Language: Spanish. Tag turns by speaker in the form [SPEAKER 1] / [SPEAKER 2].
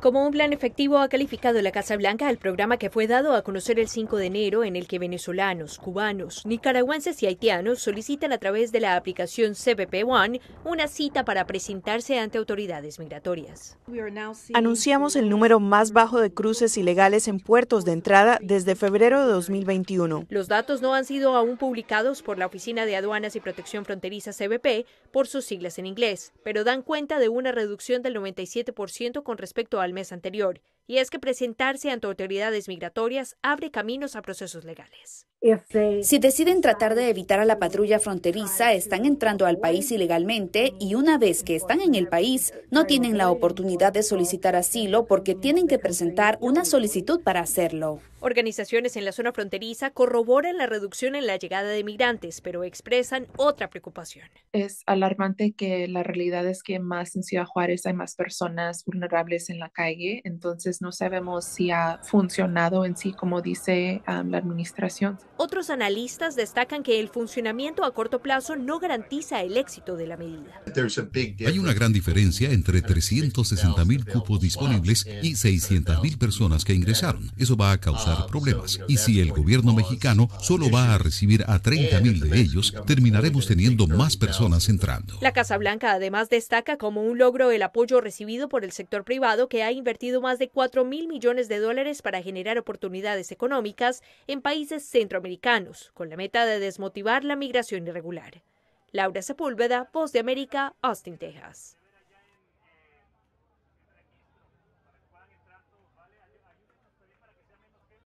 [SPEAKER 1] Como un plan efectivo ha calificado la Casa Blanca el programa que fue dado a conocer el 5 de enero en el que venezolanos, cubanos, nicaragüenses y haitianos solicitan a través de la aplicación CBP One una cita para presentarse ante autoridades migratorias.
[SPEAKER 2] Anunciamos el número más bajo de cruces ilegales en puertos de entrada desde febrero de 2021.
[SPEAKER 1] Los datos no han sido aún publicados por la Oficina de Aduanas y Protección Fronteriza CBP por sus siglas en inglés, pero dan cuenta de una reducción del 97% con respecto al mes anterior, y es que presentarse ante autoridades migratorias abre caminos a procesos legales.
[SPEAKER 3] Si deciden tratar de evitar a la patrulla fronteriza, están entrando al país ilegalmente y una vez que están en el país, no tienen la oportunidad de solicitar asilo porque tienen que presentar una solicitud para hacerlo.
[SPEAKER 1] Organizaciones en la zona fronteriza corroboran la reducción en la llegada de migrantes, pero expresan otra preocupación.
[SPEAKER 4] Es alarmante que la realidad es que más en Ciudad Juárez hay más personas vulnerables en la calle, entonces no sabemos si ha funcionado en sí como dice um, la administración.
[SPEAKER 1] Otros analistas destacan que el funcionamiento a corto plazo no garantiza el éxito de la medida.
[SPEAKER 5] Hay una gran diferencia entre 360 mil cupos disponibles y 600 mil personas que ingresaron. Eso va a causar problemas. Y si el gobierno mexicano solo va a recibir a 30 mil de ellos, terminaremos teniendo más personas entrando.
[SPEAKER 1] La Casa Blanca además destaca como un logro el apoyo recibido por el sector privado que ha invertido más de 4 mil millones de dólares para generar oportunidades económicas en países centroamericanos con la meta de desmotivar la migración irregular. Laura Sepúlveda, Voz de América, Austin, Texas.